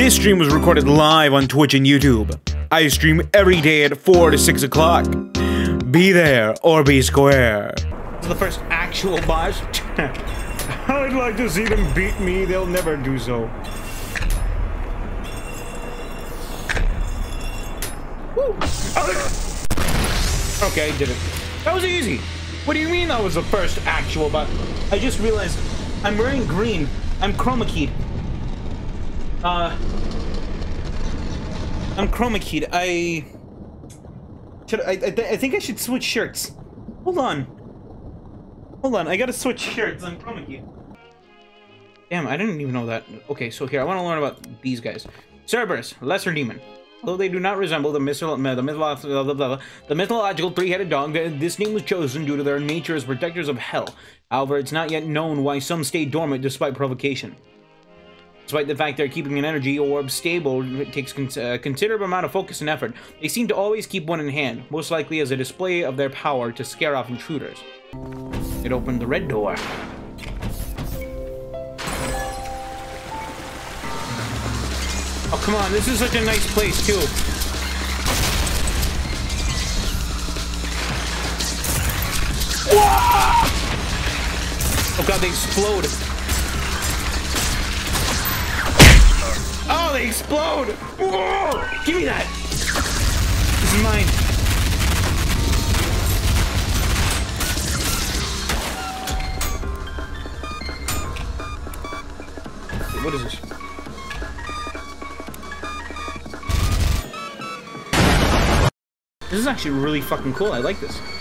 This stream was recorded live on Twitch and YouTube. I stream every day at 4 to 6 o'clock. Be there or be square. This is the first actual boss. I'd like to see them beat me. They'll never do so. Woo. Okay, I did it. That was easy. What do you mean that was the first actual boss? I just realized I'm wearing green. I'm chroma keyed. Uh, I'm chroma keyed. I should. I, I, I think I should switch shirts. Hold on. Hold on. I gotta switch shirts. I'm chroma keyed. Damn, I didn't even know that. Okay, so here I want to learn about these guys. Cerberus, lesser demon. Although they do not resemble the, mytholo the, mytholo the mythological three-headed dog, this name was chosen due to their nature as protectors of hell. However, it's not yet known why some stay dormant despite provocation. Despite the fact they're keeping an energy orb stable it takes a uh, considerable amount of focus and effort, they seem to always keep one in hand, most likely as a display of their power to scare off intruders. It opened the red door. Oh, come on, this is such a nice place, too. Oh god, they explode. Oh, they explode! Whoa! Give me that! This is mine. What is this? This is actually really fucking cool. I like this.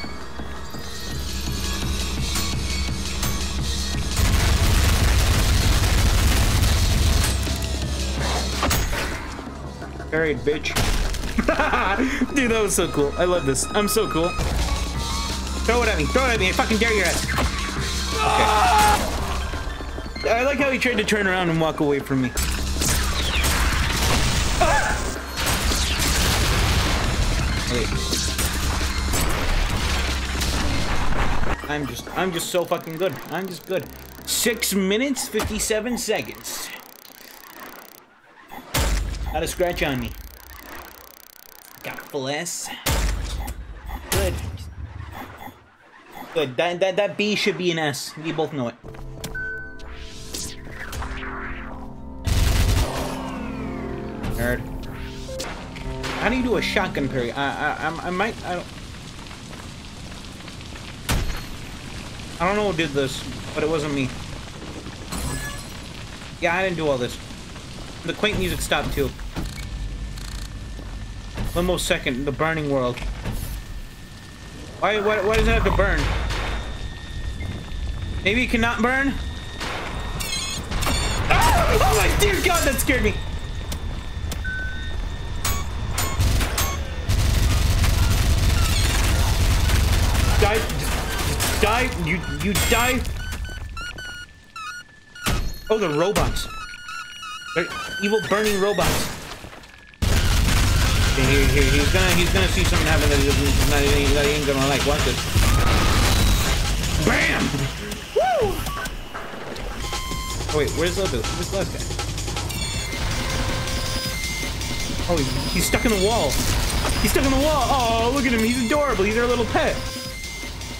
Buried, bitch. Dude, that was so cool. I love this. I'm so cool. Throw it at me. Throw it at me. I fucking dare your ass. Okay. I like how he tried to turn around and walk away from me. I'm just, I'm just so fucking good. I'm just good. Six minutes, 57 seconds. Not a scratch on me. Got full S. Good. Good. That, that, that B should be an S. We both know it. Nerd. How do you do a shotgun parry? I, I, I, I might, I don't... I don't know who did this, but it wasn't me. Yeah, I didn't do all this. The quaint music stopped too. One more second, the burning world. Why, why, why does it have to burn? Maybe it cannot burn? Ah! Oh my dear god, that scared me! Die. Die. You, you die. Oh, the robots. They're evil burning robots. He's gonna, he's gonna see something happen that, he doesn't, that he, that he ain't gonna like. Watch this. Bam! Woo! Oh wait, where's the? Where's the last guy? Oh, he's stuck in the wall. He's stuck in the wall. Oh, look at him. He's adorable. He's our little pet.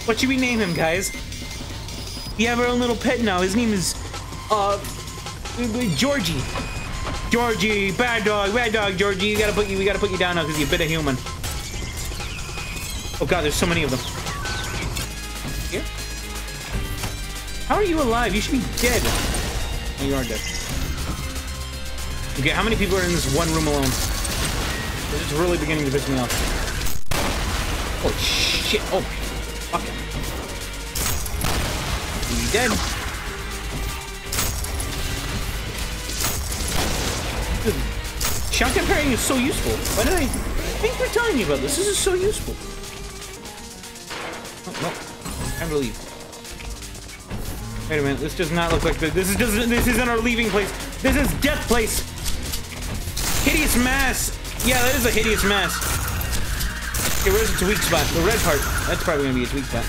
What should we name him, guys? We have our own little pet now. His name is, uh, Georgie. Georgie, bad dog, bad dog, Georgie. You gotta put you, we gotta put you down now because you're a bit of human. Oh god, there's so many of them. Here? How are you alive? You should be dead. Oh, you are dead. Okay, how many people are in this one room alone? This is really beginning to piss me off. Oh shit! Oh, fuck it. You dead? Shotgun parrying is so useful. Why did I... Think you're telling me about this. This is so useful. Oh, no. Can't believe. Wait a minute. This does not look like this. This is just... This isn't our leaving place. This is death place. Hideous mass. Yeah, that is a hideous mass. Okay, where's its weak spot? The red part. That's probably gonna be its weak spot.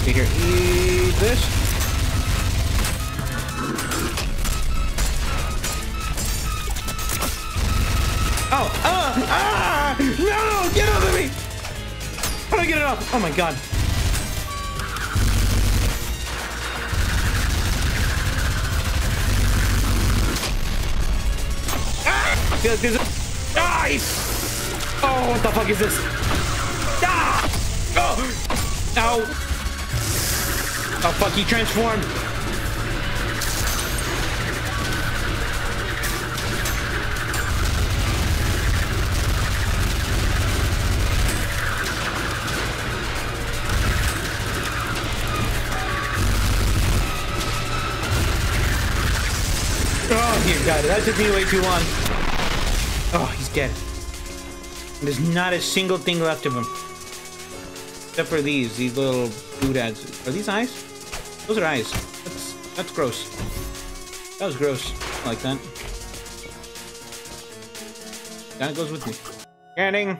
Okay, here. Eat this. Oh, ah, ah! No, get off of me! How do I get it off? Oh my god. Ah! Like there's a... Oh, what the fuck is this? Ah! Oh! Ow! Oh, fuck, he transformed. That took me way too long. Oh, he's dead. There's not a single thing left of him. Except for these, these little doodads. Are these eyes? Those are eyes. That's, that's gross. That was gross. I like that. That goes with me. Scanning.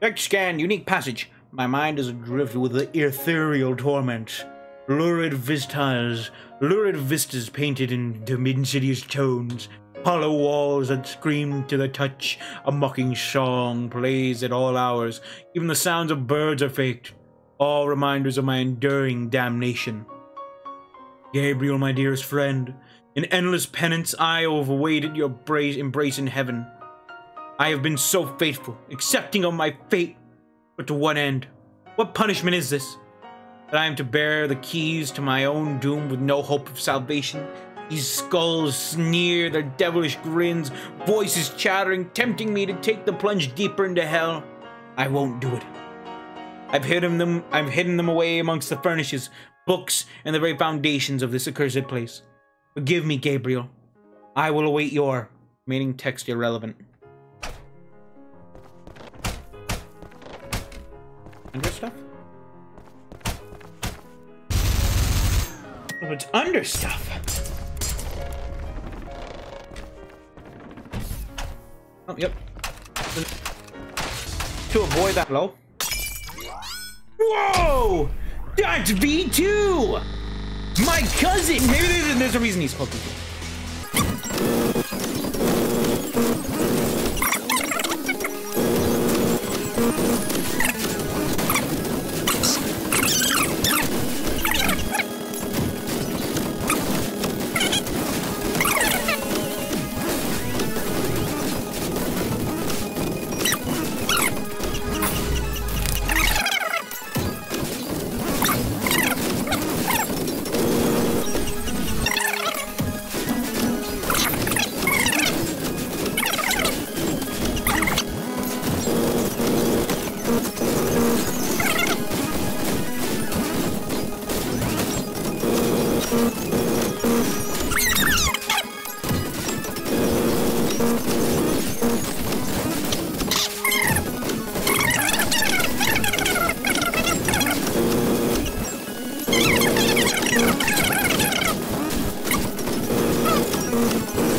Check scan, unique passage. My mind is adrift with the ethereal torment. Lurid vistas, lurid vistas painted in dim insidious tones. Hollow walls that scream to the touch. A mocking song plays at all hours. Even the sounds of birds are faked. All reminders of my enduring damnation. Gabriel, my dearest friend, in endless penance I have awaited your embrace in heaven. I have been so faithful, accepting of my fate, but to what end? What punishment is this? That I am to bear the keys to my own doom with no hope of salvation? These skulls sneer their devilish grins, voices chattering, tempting me to take the plunge deeper into hell. I won't do it. I've hidden them I've hidden them away amongst the furnishes, books, and the very foundations of this accursed place. Forgive me, Gabriel. I will await your remaining text irrelevant. Oh, stuff. Oh, yep. To avoid that low. Whoa! That's V2! My cousin! Maybe there's, a reason he's V2. you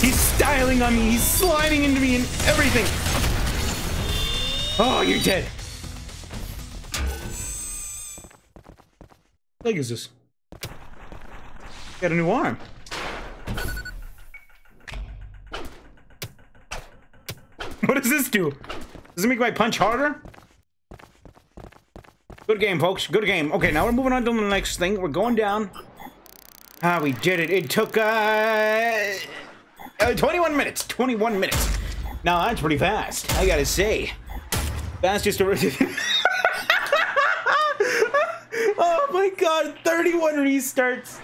He's styling on me. He's sliding into me and everything. Oh, you're dead. What leg is this? Got a new arm. What does this do? Does it make my punch harder? Good game, folks. Good game. Okay, now we're moving on to the next thing. We're going down. Ah, we did it. It took, uh... Uh, 21 minutes. 21 minutes. Now, that's pretty fast. I gotta say. Fastest oh my god, 31 restarts.